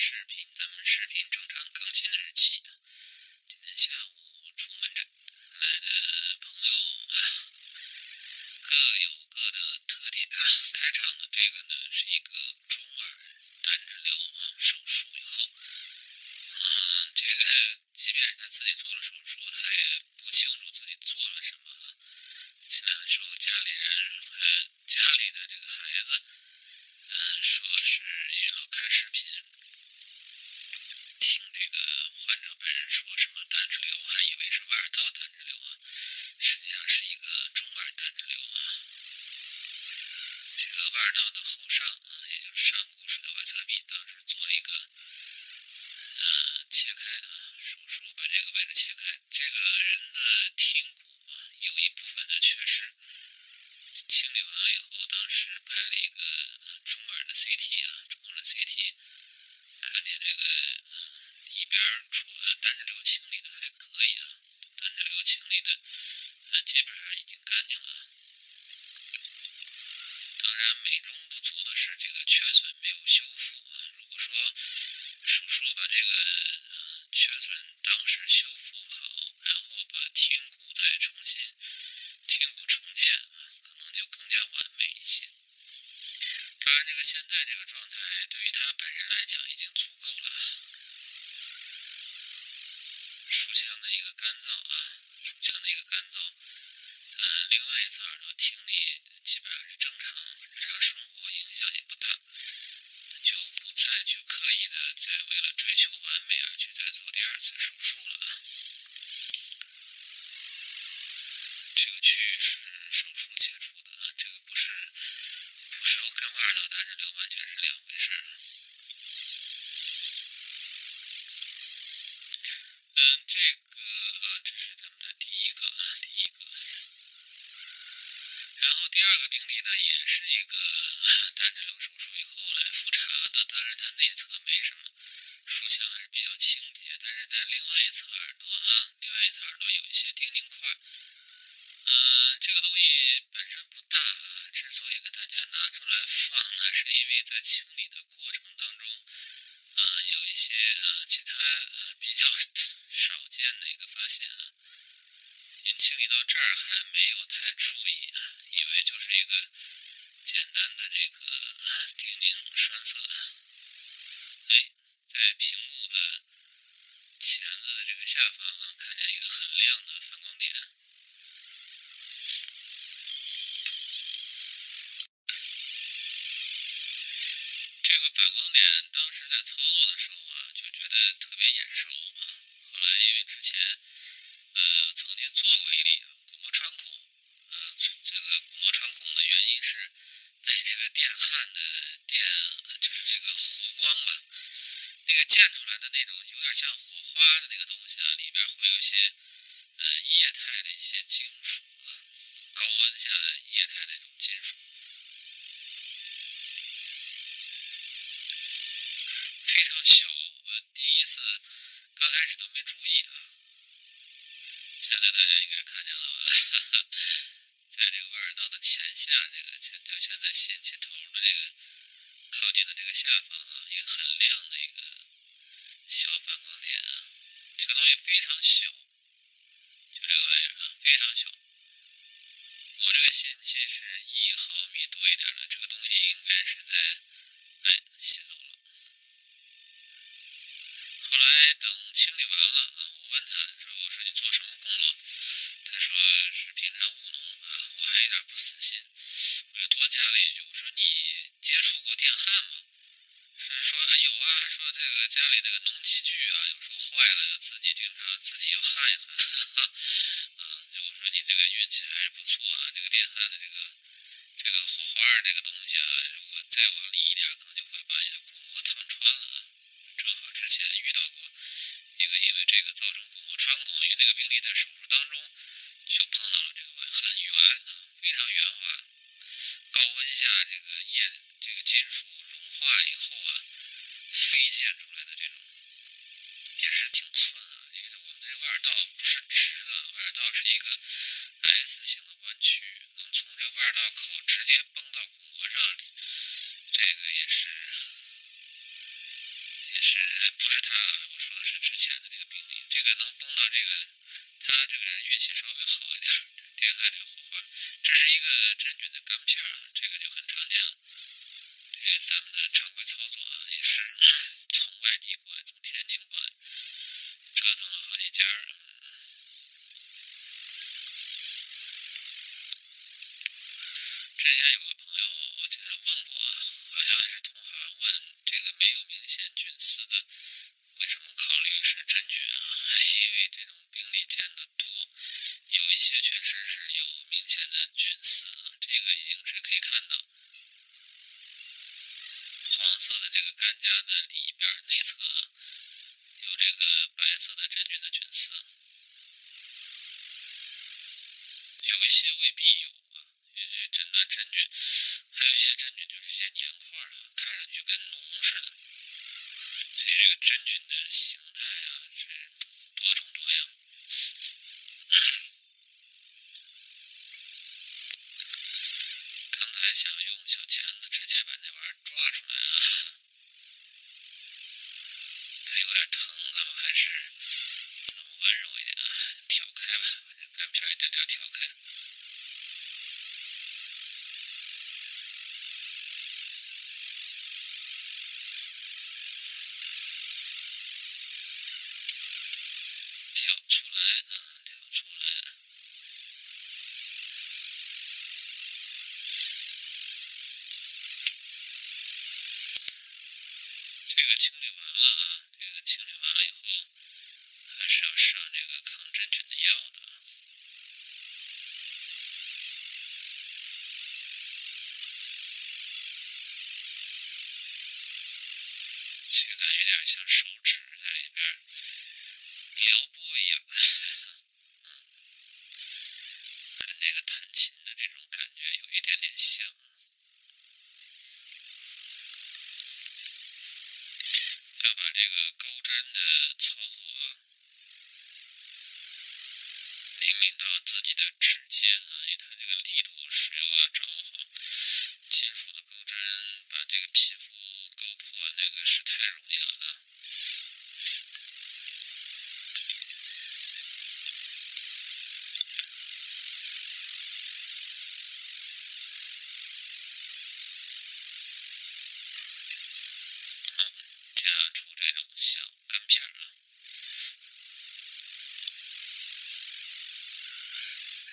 视频，咱们视频正常更新的日期。今天下午出门诊来的朋友啊，各有各的特点啊。开场的这个呢，是一个中耳单支瘤啊，手术以后，嗯，这个即便是他自己做了手术，他也不清楚自己做了什么啊。进来的时候，家里人呃，家里的这个孩子，嗯，说是因为老看视频，听这个患者本人说什么单支瘤，还以为是外耳道单支瘤啊，实际上是一个中耳单支瘤啊。二道的后上啊，也就是上股室的外侧壁，当时做了一个呃切开啊手术，把这个位置切开。这个人的听骨啊有一部分的缺失，清理完了以后，当时拍了一个呃中耳的 CT 啊，中耳的 CT，看见这个呃一边儿出呃单支瘤清理的还可以啊，单支瘤清理的呃基本上已经干净了。当然，美中不足的是这个缺损没有修复啊。如果说手术把这个呃缺损当时修复好，然后把听骨再重新听骨重建啊，可能就更加完美一些。当然，这个现在这个状态对于他本人来讲已经足够了。腹腔的一个干燥啊，腹腔的一个干燥，呃，另外一侧耳朵听力基本上是正常，日常生活影响也不大，就不再去刻意的再为了追求完美而去再做第二次手术了啊。这个区域是手术切除的啊，这个不是不是跟外耳道单支瘤完全是两回事儿。嗯，这个啊，这是咱们的第一个啊，第一个。然后第二个病例呢，也是一个单支瘤手术以后来复查的，当然它内侧没什么，腹腔还是比较清洁，但是在另外一侧耳朵啊，另外一侧耳朵有一些丁宁块。嗯，这个东西本身不大啊，之所以给大家拿出来放呢，是因为在清理的过程当中，啊，有一些啊其他呃比较少见的一个发现啊。您清理到这儿还没有太注意啊，以为就是一个简单的这个丁宁栓塞。哎，在屏幕的钳子的这个下方啊，看见一个很亮的反光点。这个反光点当时在操作的时候啊，就觉得特别眼熟啊。后来因为之前呃曾经做过一例鼓膜穿孔，呃这个鼓膜穿孔的原因是被这个电焊的电就是这个弧光吧，那个溅出来的那种有点像火花的那个东西啊，里边会有一些呃液态的一些金属啊，高温下的液态的这种金属。非常小，我第一次刚开始都没注意啊。现在大家应该看见了吧？在这个外耳道的前下，这个前就现在心切头的这个靠近的这个下方啊，一个很亮的一个小反光点啊。这个东西非常小，就这个玩意儿啊，非常小。我这个信息是一毫米多一点的，这个东西应该是在，哎，吸走了。后来等清理完了啊，我问他说：“我说你做什么工作？”他说是平常务农还有点不死心，我就多加了一句：“我说你接触过电焊吗？”是说啊有啊，说这个家里那个农机具啊，有时候坏了自己经常自己要焊一焊，啊，就我说你这个运气还是不错啊，这个电焊的这个这个火花这个东西啊，如果再往里一点，可能就会把你的鼓膜烫穿了啊。正好之前遇到过一个因为这个造成鼓膜穿孔，因为那个病例在手术当中就碰到了这个玩意，很圆啊，非常圆滑，高温下这个液这个金属融化以后啊，飞溅出来的这种也是挺寸啊，因为我们这外耳道不是直的，外耳道是一个 S 型的弯曲，能从这个外耳道口直接崩到鼓膜上，这个也是也是不是他？我说的是之前的那个病例。这个能崩到这个，他这个人运气稍微好一点。电焊这个火花，这是一个真菌的钢片啊，这个就很常见了。这个咱们的常规操作啊，也是从外地过来，从天津过来，折腾了好几家。之前有个朋友，我记得问过，好像还是同行问，这个没有明显菌丝的，为什么考虑是真菌啊？因为这种病例见得多，有一些确实是有明显的菌丝啊，这个已经是可以看到，黄色的这个干痂的里边内侧啊，有这个白色的真菌的菌丝，有一些未必有啊。这诊断真菌，还有一些真菌就是些粘块啊，看上去跟脓似的。所以这个真菌的形态啊是多种多样。刚才想用小钳子直接把那玩意儿抓出来啊，还有点疼，咱们还是咱们温柔一点啊，挑开吧，把这干片一点点挑开。挑出来啊，挑出来。这个清理完了啊，这个清理完了以后，还是要上这个抗真菌的药的。这个感觉有点像手指在里边撩拨一样，嗯，跟这个弹琴的这种感觉有一点点像。要把这个钩针的操作啊，灵敏到自己的指尖啊，因为它这个力度使用要掌握好。金属的钩针把这个皮肤勾破，那个是太容易了啊。好，夹出这种小干片啊。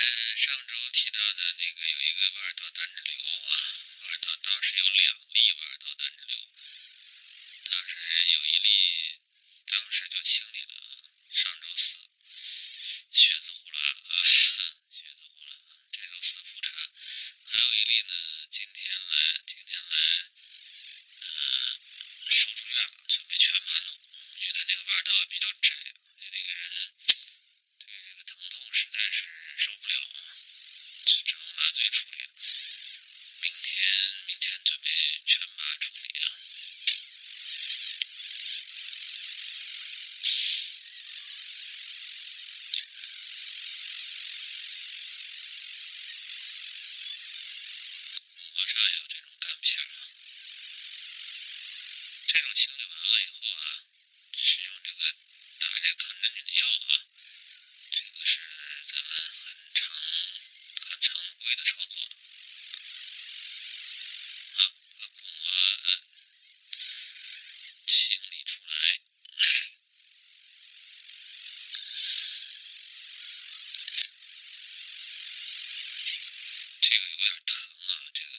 嗯，上周提到的那个有一个弯道单支瘤啊，弯道当时有两例弯道单支瘤，当时有一例，当时就清理了，上周四，血字呼啦啊，血字呼啦，这周四复查，还有一例呢，今天来，今天来，呃，收住院了，准备全麻弄，因为他那个弯道比较窄，那个人对这个疼痛实在是忍受不了啊，只只能麻醉处理。明天明天准备全麻处理啊。骨膜上也有这种干片啊，这种清理完了以后啊，使用这个打这个抗真菌的药啊，这个是咱们很常很常规的操作了。好，把骨膜呃清理出来。这个有点疼啊，这个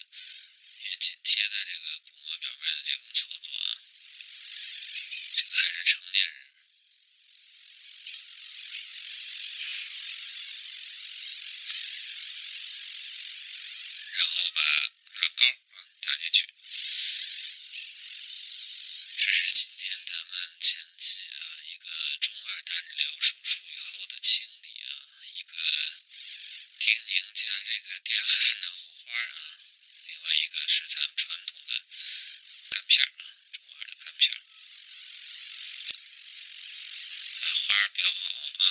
因为紧贴在这个骨膜表面的这种操作啊，这个还是成年人。然后把软膏啊打进去。这是今天咱们前期啊一个中二单支瘤手术以后的清理啊，一个丁宁加这个电焊的火花啊，另外一个是咱们传统的干片啊，中二的干片啊，花儿比较好啊。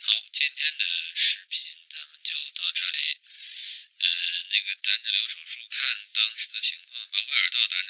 好，今天的视频咱们就到这里。呃，那个单支瘤手术，看当时的情况，把外耳道单